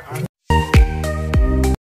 I, I